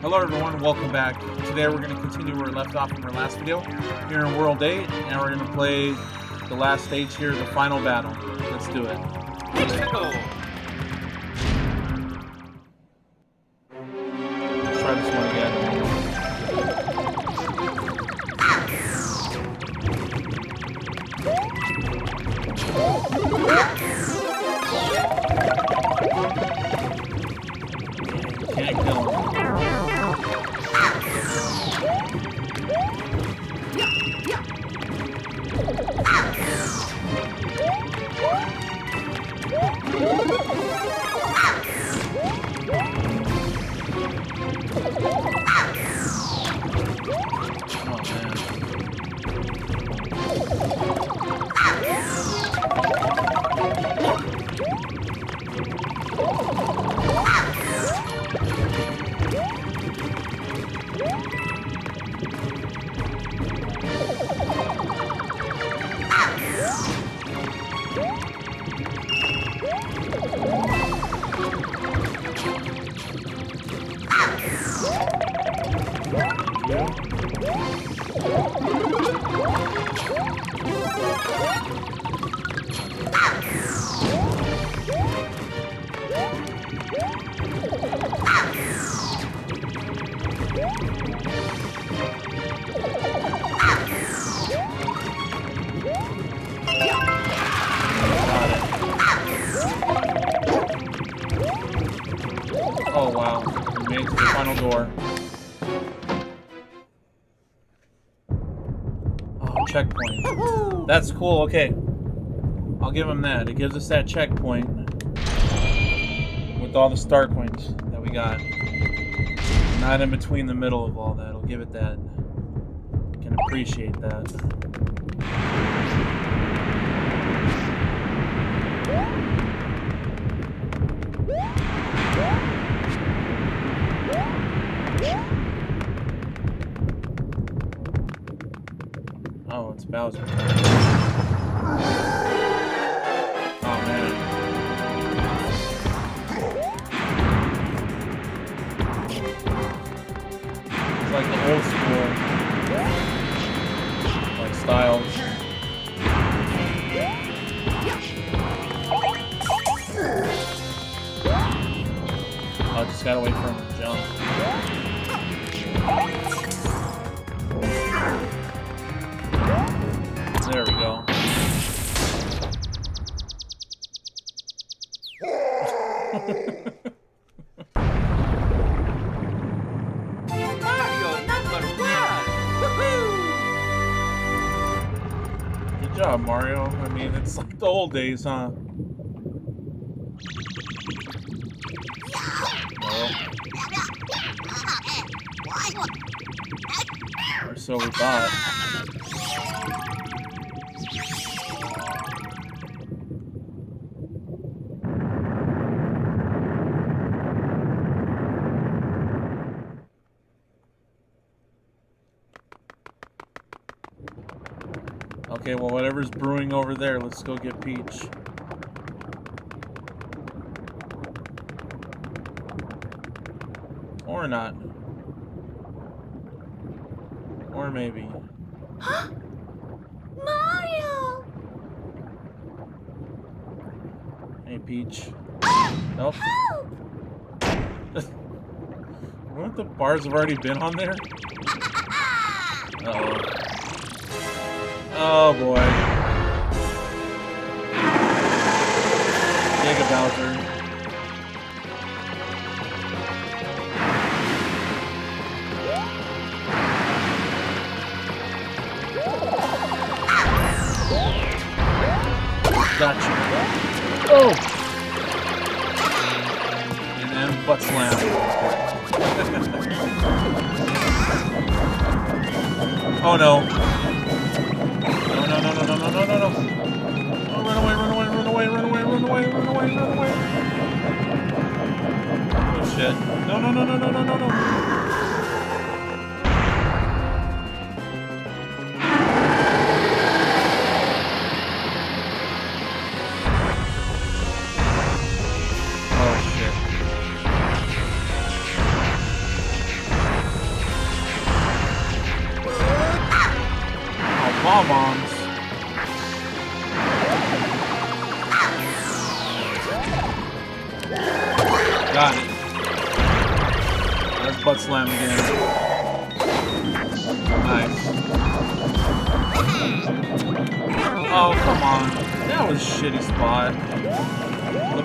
Hello everyone, welcome back. Today we're going to continue where we left off from our last video here in World 8, and we're going to play the last stage here, the final battle. Let's do it. Let's try this one again. Door. Oh, checkpoint. That's cool, okay. I'll give him that. It gives us that checkpoint with all the start points that we got. Not in between the middle of all that. I'll give it that. Can appreciate that. Oh, it's Bowser. Oh man. It's like the old school like styles. Oh, I just gotta wait for him job, Mario. I mean, it's like the old days, huh? Or so we thought. Okay, well, whatever's brewing over there, let's go get Peach. Or not. Or maybe. Mario! Hey, Peach. Nope. Help! Wouldn't the bars have already been on there? Uh oh. Oh boy. Giga Bowser. Gotcha. Oh! And then butt slam. oh. No, way, another way. Oh shit. No, no, no, no, no, no, no, no. Oh, Bomb.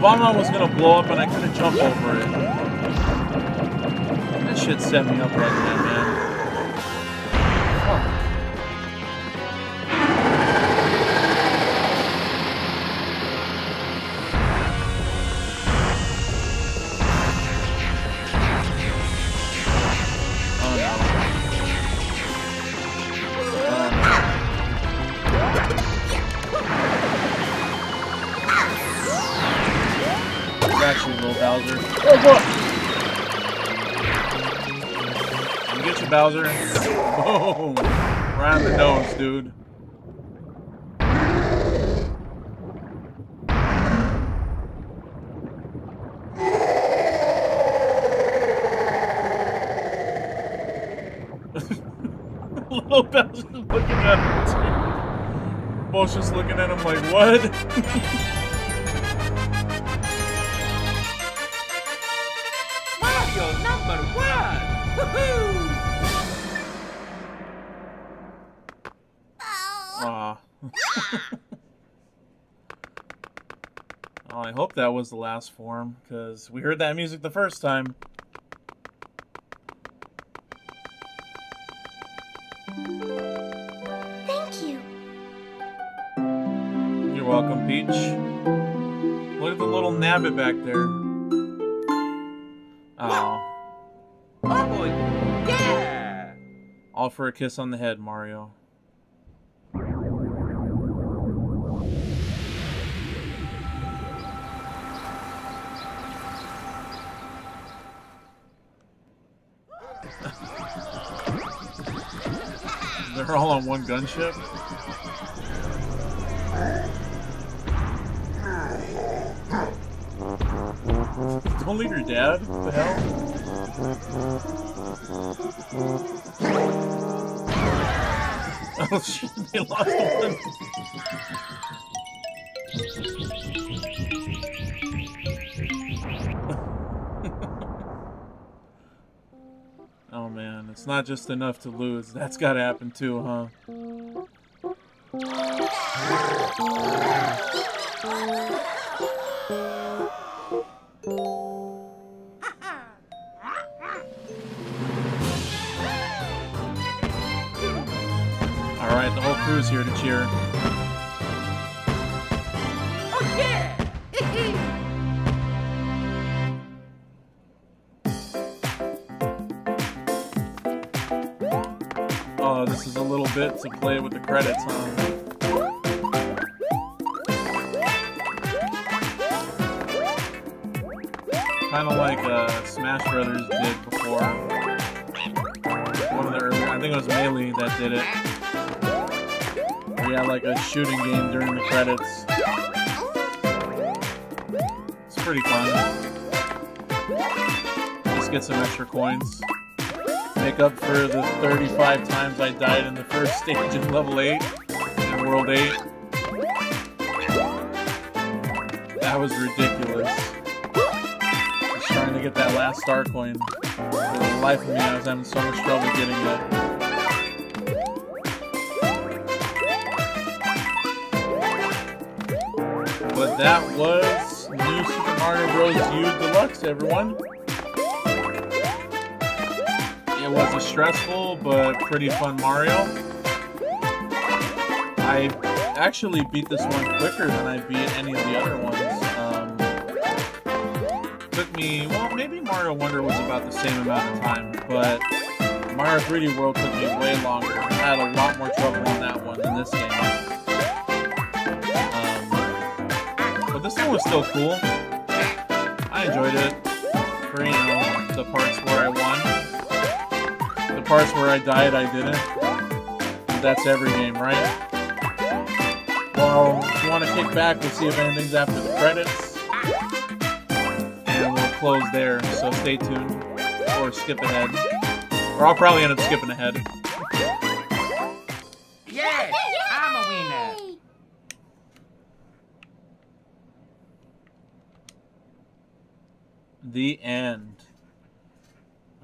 Bomb was gonna blow up and I couldn't jump over it. That shit set me up like that, Got you, little Bowser. Come get you, Bowser. Boom. Right on the nose, dude. little Bowser's looking at him, too. Bo's just looking at him like, what? Aw. oh, I hope that was the last form, because we heard that music the first time. Thank you. You're welcome, Peach. Look at the little nabbit back there. Oh For a kiss on the head, Mario. They're all on one gunship? Don't leave your dad? What the hell? Oh shit, they lost oh man, it's not just enough to lose. That's gotta happen too, huh? Oh, this is a little bit to play with the credits, huh? Kind of like uh, Smash Brothers did before. One of the earlier, I think it was Melee that did it. Had like a shooting game during the credits. It's pretty fun. Just get some extra coins. Make up for the 35 times I died in the first stage in level 8 in World 8. That was ridiculous. Just trying to get that last star coin. For the life of me, I was having so much trouble getting it. But that was New Super Mario Bros. U Deluxe, everyone. It was a stressful but pretty fun Mario. I actually beat this one quicker than I beat any of the other ones. Um, took me, well, maybe Mario Wonder was about the same amount of time, but Mario 3D World took me way longer. I had a lot more trouble on that one than this game. Um, but this one was still cool. I enjoyed it for, you know, the parts where I parts where I died, I didn't. That's every game, right? Well, if you want to kick back, we'll see if anything's after the credits. And we'll close there, so stay tuned. Or skip ahead. Or I'll probably end up skipping ahead. yes, I'm a winner. The end.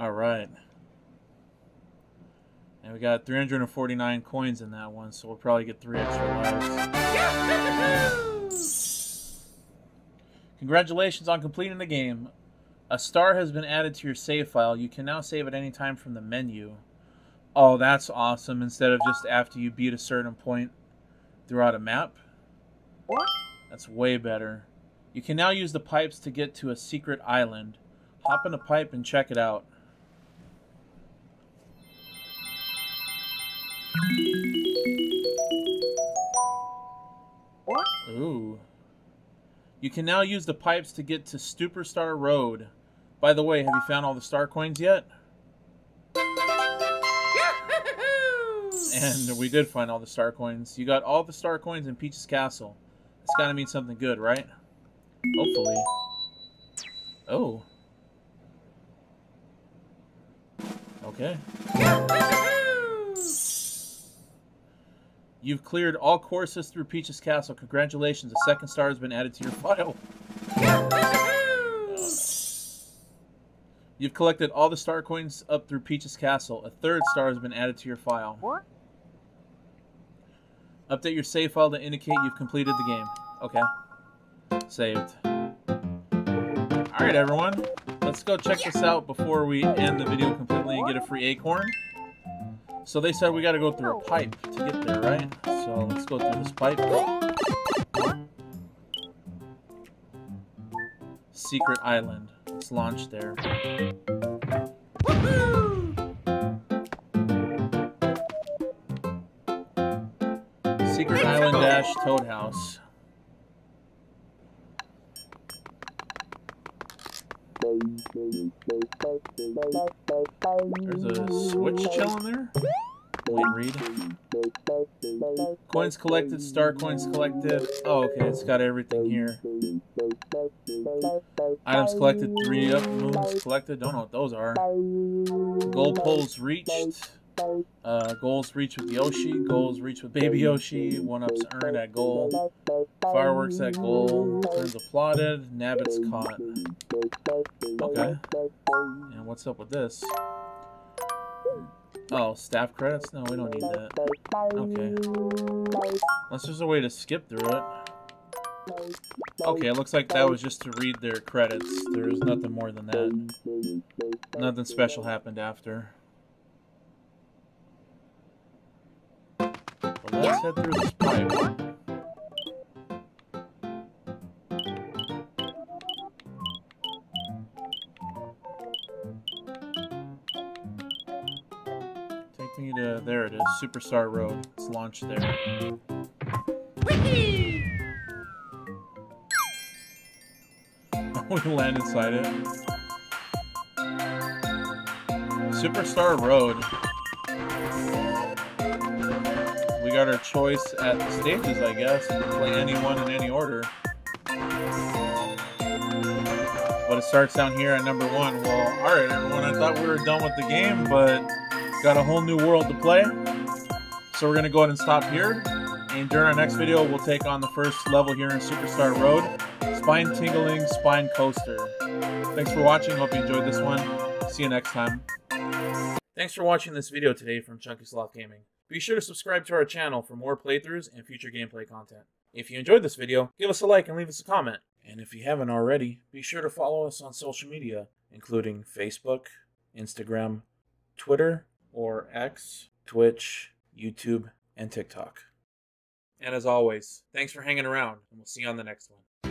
All right. And we got 349 coins in that one, so we'll probably get three extra lives. Congratulations on completing the game. A star has been added to your save file. You can now save at any time from the menu. Oh, that's awesome. Instead of just after you beat a certain point throughout a map. That's way better. You can now use the pipes to get to a secret island. Hop in a pipe and check it out. Ooh. You can now use the pipes to get to Superstar Road. By the way, have you found all the star coins yet? And we did find all the star coins. You got all the star coins in Peach's Castle. It's gotta mean something good, right? Hopefully. Oh. Okay. You've cleared all courses through Peach's Castle. Congratulations, a second star has been added to your file. You've collected all the star coins up through Peach's Castle. A third star has been added to your file. Update your save file to indicate you've completed the game. Okay. Saved. Alright, everyone. Let's go check this out before we end the video completely and get a free acorn. So they said we gotta go through a pipe to get right? So let's go through this pipe. Secret Island. Let's launch there. Secret Island Dash Toad House. There's a switch chill in there. Wait, read. Coins collected, star coins collected. Oh, okay, it's got everything here. Items collected, three up moons collected. Don't know what those are. Goal poles reached. Uh, goals reached with Yoshi. Goals reached with Baby Yoshi. One ups earned at goal. Fireworks at goal. Turns applauded. Nabbits caught. Okay. And what's up with this? Oh, staff credits? No, we don't need that. Okay. Unless there's a way to skip through it. Okay, it looks like that was just to read their credits. There's nothing more than that. Nothing special happened after. Let's head through this pipe. Superstar Road. Let's launch there. we land inside it. Superstar Road. We got our choice at the stages, I guess. We can play any one in any order. But it starts down here at number one. Well, alright everyone, I thought we were done with the game, but got a whole new world to play. So we're going to go ahead and stop here. And during our next video, we'll take on the first level here in Superstar Road. Spine Tingling Spine Coaster. Thanks for watching. Hope you enjoyed this one. See you next time. Thanks for watching this video today from Chunky Sloth Gaming. Be sure to subscribe to our channel for more playthroughs and future gameplay content. If you enjoyed this video, give us a like and leave us a comment. And if you haven't already, be sure to follow us on social media, including Facebook, Instagram, Twitter, or X, Twitch, YouTube, and TikTok. And as always, thanks for hanging around, and we'll see you on the next one.